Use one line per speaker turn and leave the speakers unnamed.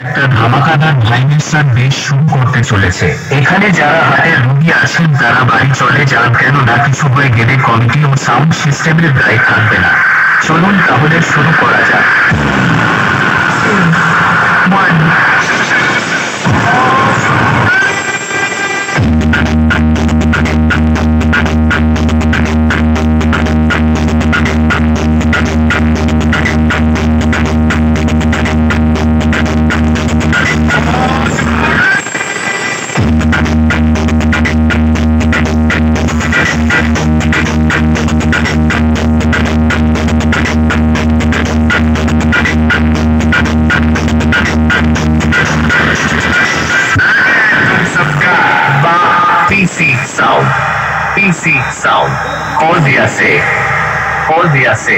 একটা ধামাকাদার ভাইরাসার বেশ শুরু করতে চলেছে। এখানে যারা হাটের রুগী আছেন, তারা বাড়ি চলে যান কেন না কিছু হয়ে গেলে কমিটি ও সাউন্ড সিস্টেমের দায় থাকবে না। চলুন তাহলে শুরু করা যাক। पीसी साउंड पीसी साउंड खोल दिया से खोल दिया से